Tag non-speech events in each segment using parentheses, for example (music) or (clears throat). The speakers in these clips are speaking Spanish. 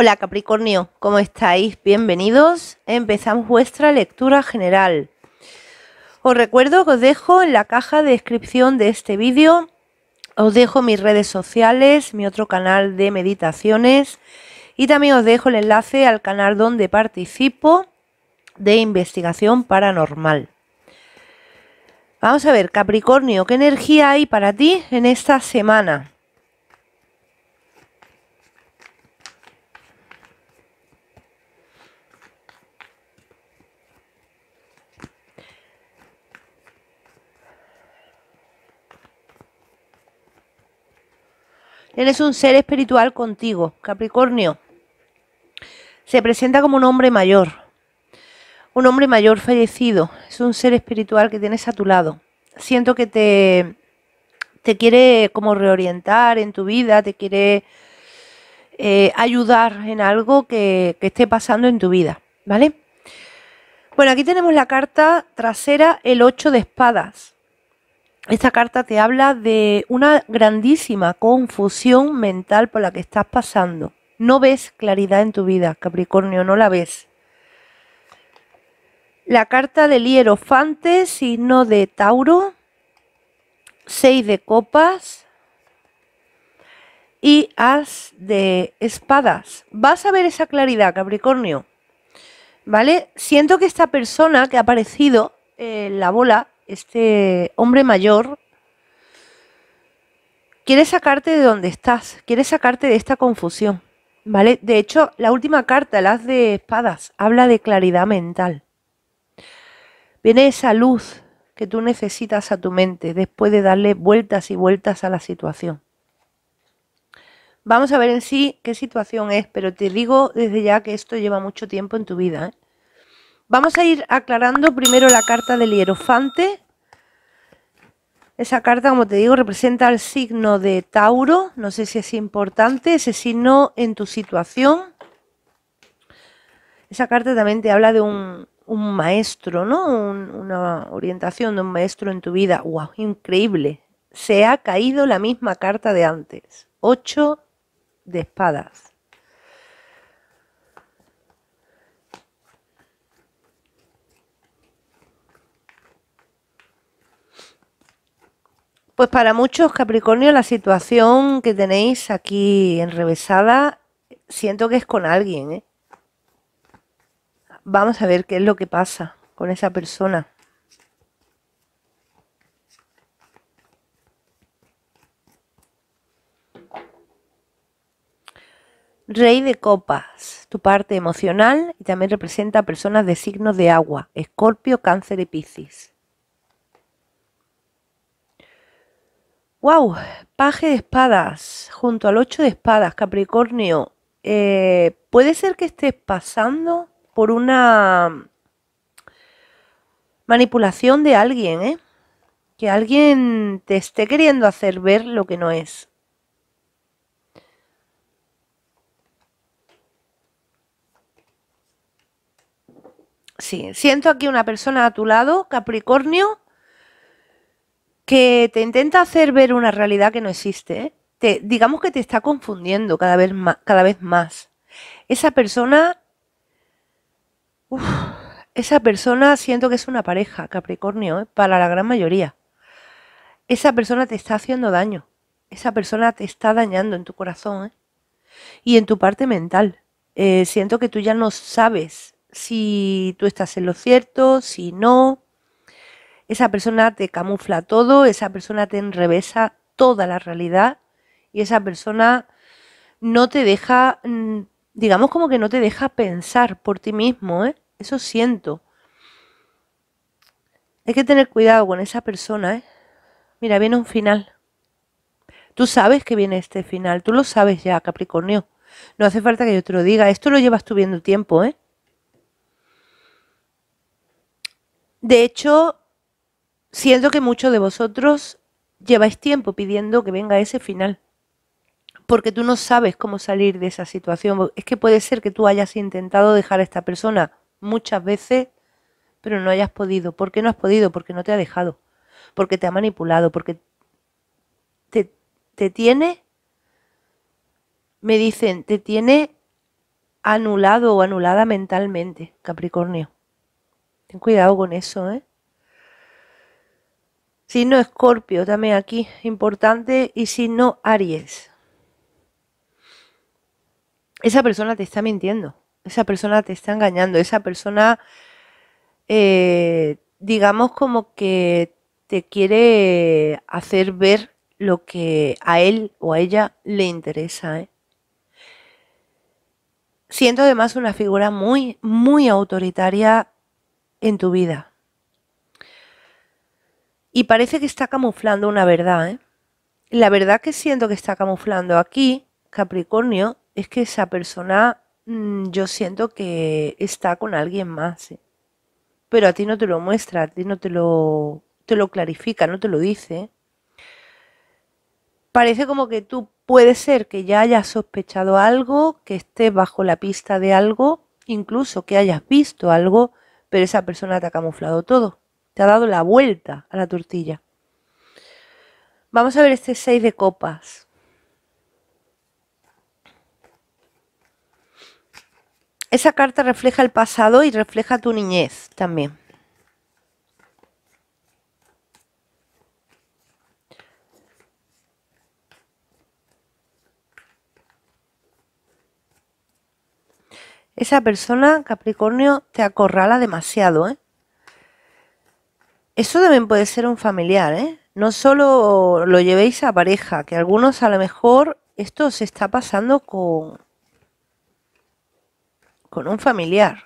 Hola Capricornio, ¿cómo estáis? Bienvenidos. Empezamos vuestra lectura general. Os recuerdo que os dejo en la caja de descripción de este vídeo, os dejo mis redes sociales, mi otro canal de meditaciones y también os dejo el enlace al canal donde participo de investigación paranormal. Vamos a ver, Capricornio, ¿qué energía hay para ti en esta semana? Eres un ser espiritual contigo, Capricornio. Se presenta como un hombre mayor. Un hombre mayor fallecido. Es un ser espiritual que tienes a tu lado. Siento que te, te quiere como reorientar en tu vida, te quiere eh, ayudar en algo que, que esté pasando en tu vida. ¿Vale? Bueno, aquí tenemos la carta trasera, el 8 de espadas. Esta carta te habla de una grandísima confusión mental por la que estás pasando. No ves claridad en tu vida, Capricornio, no la ves. La carta del hierofante, signo de Tauro, seis de copas y as de espadas. Vas a ver esa claridad, Capricornio. ¿Vale? Siento que esta persona que ha aparecido en la bola este hombre mayor quiere sacarte de donde estás, quiere sacarte de esta confusión, ¿vale? De hecho, la última carta, el as de espadas, habla de claridad mental. Viene esa luz que tú necesitas a tu mente después de darle vueltas y vueltas a la situación. Vamos a ver en sí qué situación es, pero te digo desde ya que esto lleva mucho tiempo en tu vida. ¿eh? Vamos a ir aclarando primero la carta del hierofante. Esa carta, como te digo, representa el signo de Tauro. No sé si es importante ese signo en tu situación. Esa carta también te habla de un, maestro, ¿no? una orientación de un maestro en tu vida. ¡Wow! Increíble. Se ha caído la misma carta de antes. Ocho de espadas. Pues para muchos Capricornio la situación que tenéis aquí enrevesada, siento que es con alguien. ¿eh? Vamos a ver qué es lo que pasa con esa persona. Rey de copas, tu parte emocional y también representa personas de signos de agua, escorpio, cáncer y piscis. ¡Wow! Paje de espadas, junto al 8 de espadas, Capricornio. Eh, puede ser que estés pasando por una manipulación de alguien, ¿eh? Que alguien te esté queriendo hacer ver lo que no es. Sí, siento aquí una persona a tu lado, Capricornio, que te intenta hacer ver una realidad que no existe. ¿eh? Te, digamos que te está confundiendo cada vez más. Cada vez más. Esa persona... esa persona siento que es una pareja, Capricornio, ¿eh? para la gran mayoría. Esa persona te está haciendo daño. Esa persona te está dañando en tu corazón ¿eh? y en tu parte mental. siento que tú ya no sabes si tú estás en lo cierto, si no esa persona te camufla todo, esa persona te enrevesa toda la realidad y esa persona no te deja, mm, digamos como que no te deja pensar por ti mismo, ¿eh? Eso siento. Hay que tener cuidado con esa persona, ¿eh? Mira, viene un final. Tú sabes que viene este final, tú lo sabes ya, Capricornio. No hace falta que yo te lo diga, esto lo llevas tú viendo tiempo, ¿eh? De hecho, siento que muchos de vosotros lleváis tiempo pidiendo que venga ese final. Porque tú no sabes cómo salir de esa situación. Es que puede ser que tú hayas intentado dejar a esta persona muchas veces, pero no hayas podido. ¿Por qué no has podido? Porque no te ha dejado. Porque te ha manipulado. Porque te, te tiene, me dicen, te tiene anulado o anulada mentalmente, Capricornio. Ten cuidado con eso, ¿eh? Signo Escorpio también aquí, importante, y signo Aries. Esa persona te está mintiendo, esa persona te está engañando, esa persona, eh, digamos como que te quiere hacer ver lo que a él o a ella le interesa. ¿eh? Siento además una figura muy, muy autoritaria en tu vida. Y parece que está camuflando una verdad. ¿eh? La verdad que siento que está camuflando aquí, Capricornio, es que esa persona mm, yo siento que está con alguien más. ¿eh? Pero a ti no te lo muestra, a ti no te lo, te lo clarifica, no te lo dice. Parece como que tú puede ser que ya hayas sospechado algo, que estés bajo la pista de algo, incluso que hayas visto algo, pero esa persona te ha camuflado todo te ha dado la vuelta a la tortilla. Vamos a ver este 6 de copas. Esa carta refleja el pasado y refleja tu niñez también. Esa persona, Capricornio, te acorrala demasiado, ¿eh? Eso también puede ser un familiar, ¿eh? No solo lo llevéis a pareja, que algunos a lo mejor esto se está pasando con, con un familiar.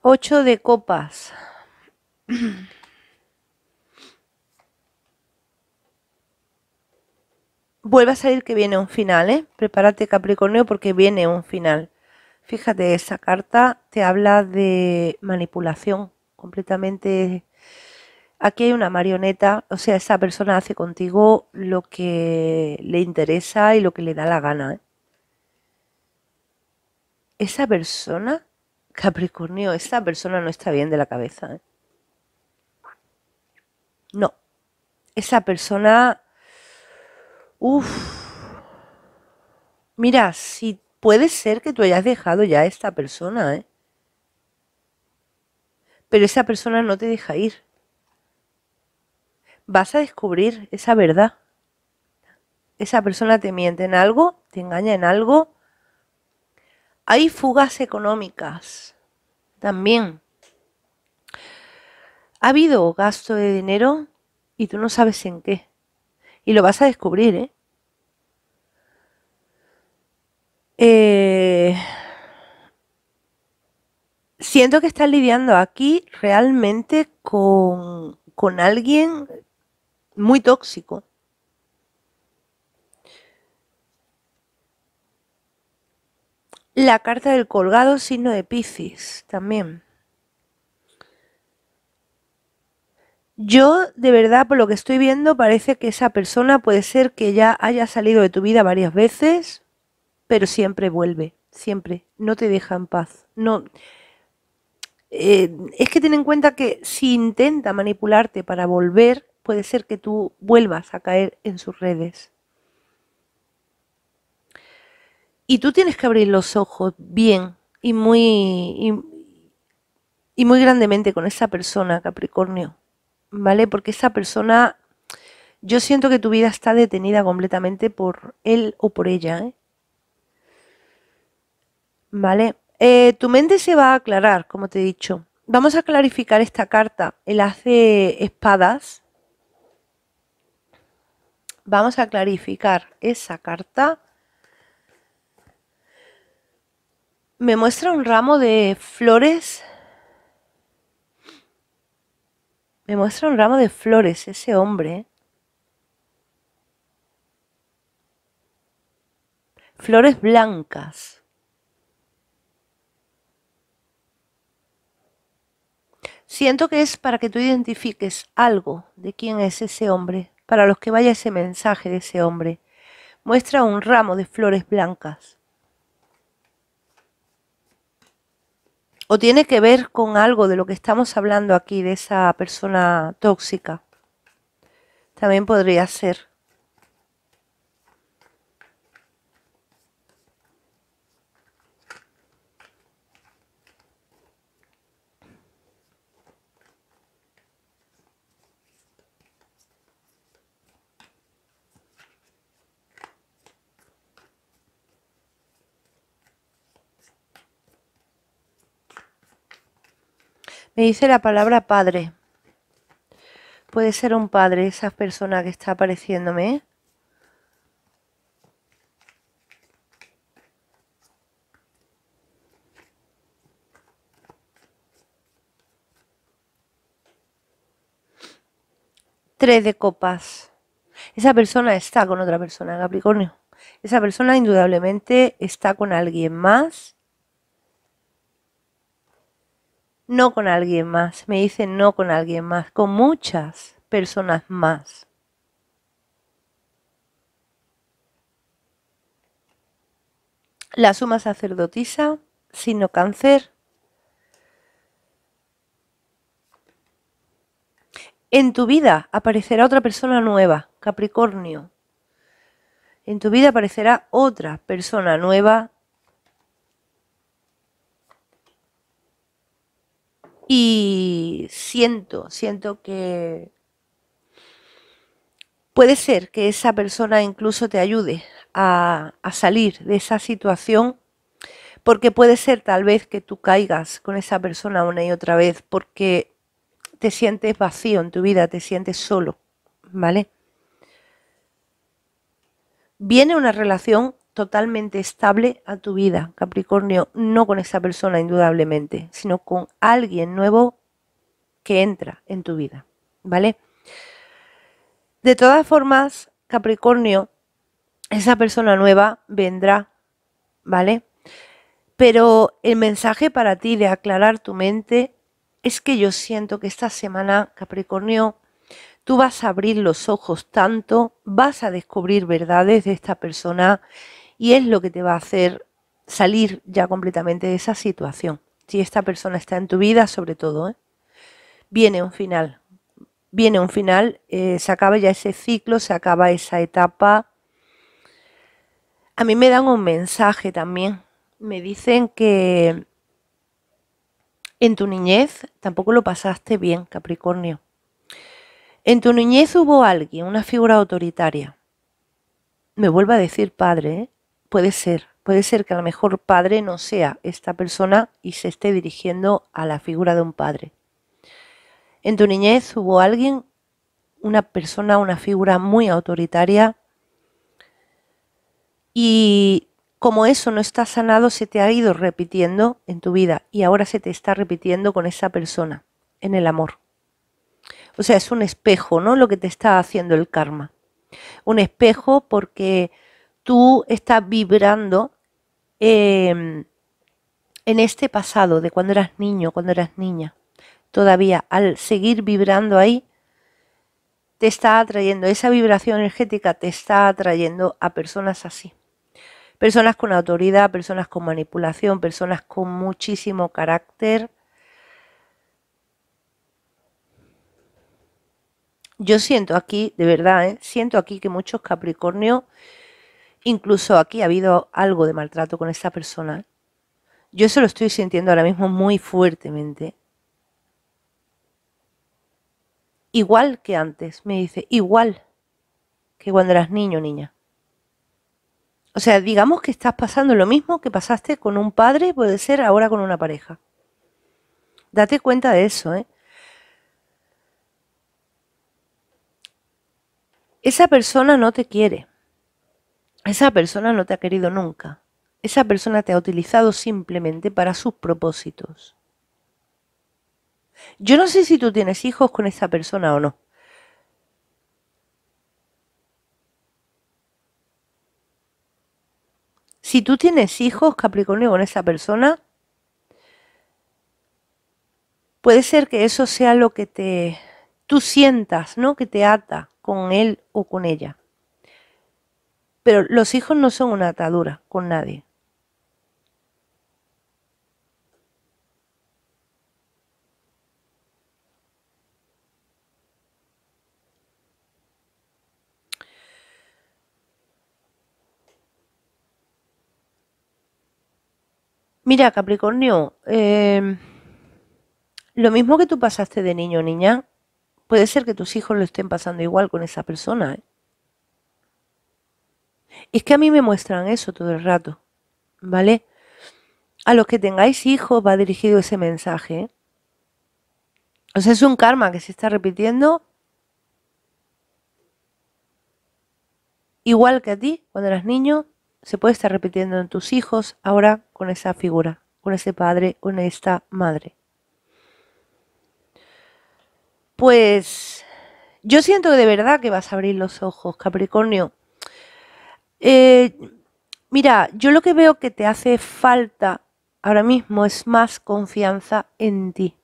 Ocho de copas. (clears throat) Vuelve a salir que viene un final, ¿eh? Prepárate Capricornio porque viene un final. Fíjate, esa carta te habla de manipulación completamente. Aquí hay una marioneta, o sea, esa persona hace contigo lo que le interesa y lo que le da la gana. ¿eh? Esa persona, Capricornio, esa persona no está bien de la cabeza. ¿eh? No. Esa persona... Uf. Mira, si puede ser que tú hayas dejado ya a esta persona, ¿eh? Pero esa persona no te deja ir. Vas a descubrir esa verdad. Esa persona te miente en algo, te engaña en algo. Hay fugas económicas también. Ha habido gasto de dinero y tú no sabes en qué. Y lo vas a descubrir, ¿eh? eh siento que estás lidiando aquí realmente con, con alguien muy tóxico. La carta del colgado, signo de Piscis, también. Yo, de verdad, por lo que estoy viendo, parece que esa persona puede ser que ya haya salido de tu vida varias veces, pero siempre vuelve, siempre, no te deja en paz. No, eh, es que ten en cuenta que si intenta manipularte para volver, puede ser que tú vuelvas a caer en sus redes. Y tú tienes que abrir los ojos bien y muy, y, y muy grandemente con esa persona, Capricornio ¿vale? Porque esa persona, yo siento que tu vida está detenida completamente por él o por ella, ¿eh? ¿Vale? Eh, tu mente se va a aclarar, como te he dicho. Vamos a clarificar esta carta, el hace espadas. Vamos a clarificar esa carta. Me muestra un ramo de flores Me muestra un ramo de flores ese hombre. Flores blancas. Siento que es para que tú identifiques algo de quién es ese hombre, para los que vaya ese mensaje de ese hombre. Muestra un ramo de flores blancas. O tiene que ver con algo de lo que estamos hablando aquí, de esa persona tóxica. También podría ser. Me dice la palabra padre. Puede ser un padre, esa persona que está apareciéndome. Tres de copas. Esa persona está con otra persona, Capricornio. Esa persona indudablemente está con alguien más no con alguien más, me dice no con alguien más, con muchas personas más. La suma sacerdotisa, signo cáncer. En tu vida aparecerá otra persona nueva, Capricornio. En tu vida aparecerá otra persona nueva Y siento, siento que puede ser que esa persona incluso te ayude a, salir de esa situación, porque puede ser tal vez que tú caigas con esa persona una y otra vez, porque te sientes vacío en tu vida, te sientes solo, ¿vale? Viene una relación totalmente estable a tu vida, Capricornio, no con esa persona indudablemente, sino con alguien nuevo que entra en tu vida, ¿vale? De todas formas, Capricornio, esa persona nueva vendrá, ¿vale? Pero el mensaje para ti de aclarar tu mente es que yo siento que esta semana, Capricornio, tú vas a abrir los ojos tanto, vas a descubrir verdades de esta persona y es lo que te va a hacer salir ya completamente de esa situación. Si esta persona está en tu vida, sobre todo, ¿eh? viene un final. Viene un final, eh, se acaba ya ese ciclo, se acaba esa etapa. A mí me dan un mensaje también. Me dicen que en tu niñez tampoco lo pasaste bien, Capricornio. En tu niñez hubo alguien, una figura autoritaria. Me vuelvo a decir padre, ¿eh? Puede ser, puede ser que a lo mejor padre no sea esta persona y se esté dirigiendo a la figura de un padre. En tu niñez hubo alguien, una persona, una figura muy autoritaria y como eso no está sanado, se te ha ido repitiendo en tu vida y ahora se te está repitiendo con esa persona, en el amor. O sea, es un espejo, ¿no? Lo que te está haciendo el karma. Un espejo porque tú estás vibrando em, en este pasado de cuando eras niño, cuando eras niña. Todavía al seguir vibrando ahí, te está atrayendo, esa vibración energética te está atrayendo a personas así. Personas con autoridad, personas con manipulación, personas con muchísimo carácter. Yo siento aquí, de verdad, ¿eh? siento aquí que muchos Capricornio Incluso aquí ha habido algo de maltrato con esta persona. Yo eso lo estoy sintiendo ahora mismo muy fuertemente. Igual que antes, me dice, igual que cuando eras niño o niña. O sea, digamos que estás pasando lo mismo que pasaste con un padre, puede ser ahora con una pareja. Date cuenta de eso, ¿eh? Esa persona no te quiere. Esa persona no te ha querido nunca. Esa persona te ha utilizado simplemente para sus propósitos. Yo no sé si tú tienes hijos con esa persona o no. Si tú tienes hijos, Capricornio, con esa persona, puede ser que eso sea lo que te tú sientas, ¿no? Que te ata con él o con ella. Pero los hijos no son una atadura con nadie. Mira, Capricornio, em, lo mismo que tú pasaste de niño o niña, puede ser que tus hijos lo estén pasando igual con esa persona. ¿eh? Es que a mí me muestran eso todo el rato, ¿vale? A los que tengáis hijos va dirigido ese mensaje. ¿eh? O sea, es un karma que se está repitiendo igual que a ti cuando eras niño, se puede estar repitiendo en tus hijos ahora con esa figura, con ese padre, con esta madre. Pues yo siento de verdad que vas a abrir los ojos, Capricornio. Eh, mira, yo lo que veo que te hace falta ahora mismo es más confianza en ti,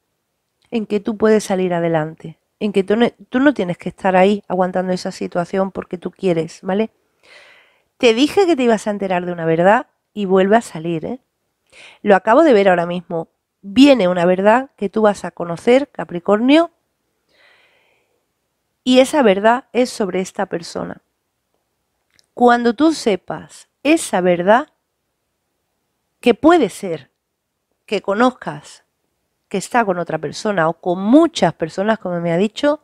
en que tú puedes salir adelante, en que tú no, tú no tienes que estar ahí aguantando esa situación porque tú quieres, ¿vale? Te dije que te ibas a enterar de una verdad y vuelve a salir, ¿eh? Lo acabo de ver ahora mismo. Viene una verdad que tú vas a conocer, Capricornio, y esa verdad es sobre esta persona. Cuando tú sepas esa verdad, que puede ser que conozcas que está con otra persona o con muchas personas, como me ha dicho,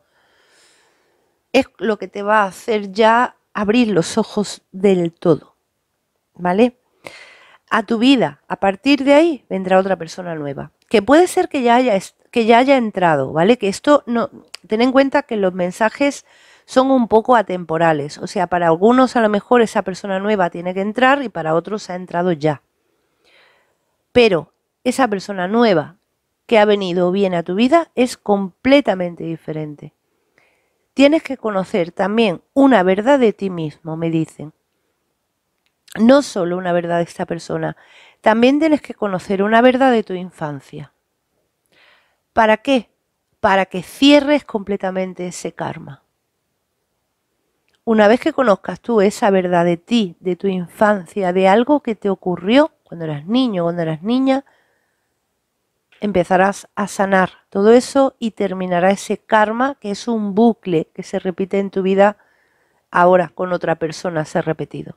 es lo que te va a hacer ya abrir los ojos del todo. ¿Vale? A tu vida, a partir de ahí, vendrá otra persona nueva. Que puede ser que ya haya, que ya haya entrado, ¿vale? Que esto no. Ten en cuenta que los mensajes son un poco atemporales. O sea, para algunos a lo mejor esa persona nueva tiene que entrar y para otros ha entrado ya. Pero esa persona nueva que ha venido o viene a tu vida es completamente diferente. Tienes que conocer también una verdad de ti mismo, me dicen. No solo una verdad de esta persona, también tienes que conocer una verdad de tu infancia. ¿Para qué? Para que cierres completamente ese karma. Una vez que conozcas tú esa verdad de ti, de tu infancia, de algo que te ocurrió cuando eras niño, cuando eras niña, empezarás a sanar todo eso y terminará ese karma que es un bucle que se repite en tu vida ahora con otra persona, se ha repetido.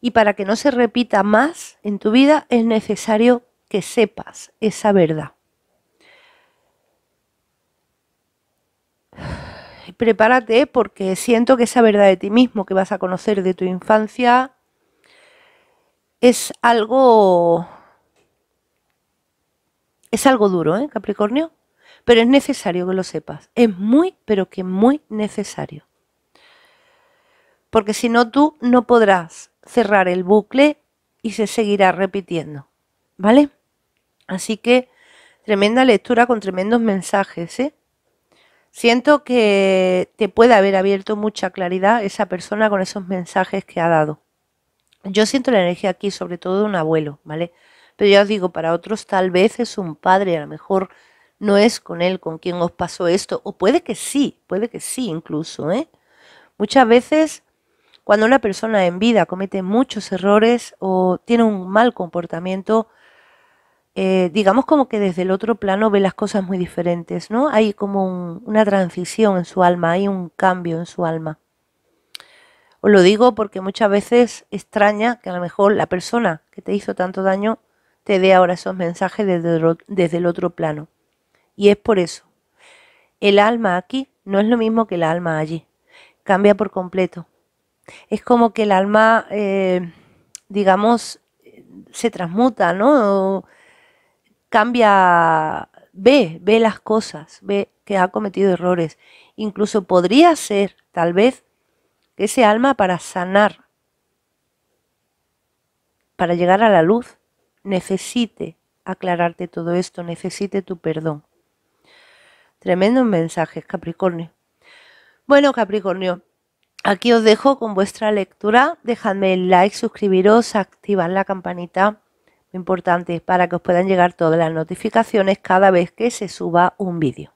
Y para que no se repita más en tu vida es necesario que sepas esa verdad. Prepárate porque siento que esa verdad de ti mismo que vas a conocer de tu infancia es algo es algo duro, ¿eh, Capricornio? Pero es necesario que lo sepas. Es muy, pero que muy necesario. Porque si no, tú no podrás cerrar el bucle y se seguirá repitiendo. ¿Vale? Así que tremenda lectura con tremendos mensajes, ¿eh? Siento que te puede haber abierto mucha claridad esa persona con esos mensajes que ha dado. Yo siento la energía aquí, sobre todo de un abuelo, ¿vale? Pero ya os digo, para otros tal vez es un padre, a lo mejor no es con él con quien os pasó esto, o puede que sí, puede que sí incluso. ¿eh? Muchas veces cuando una persona en vida comete muchos errores o tiene un mal comportamiento, eh, digamos como que desde el otro plano ve las cosas muy diferentes, ¿no? Hay como una transición en su alma, hay un cambio en su alma. Os lo digo porque muchas veces extraña que a lo mejor la persona que te hizo tanto daño te dé ahora esos mensajes desde el, otro plano. Y es por eso. El alma aquí no es lo mismo que el alma allí. Cambia por completo. Es como que el alma, eh, digamos, se transmuta, ¿no? Cambia, ve, ve las cosas, ve que ha cometido errores. Incluso podría ser, tal vez, que ese alma para sanar, para llegar a la luz, necesite aclararte todo esto, necesite tu perdón. Tremendos mensajes, Capricornio. Bueno, Capricornio, aquí os dejo con vuestra lectura. Dejadme el like, suscribiros, activar la campanita, muy importante, para que os puedan llegar todas las notificaciones cada vez que se suba un vídeo.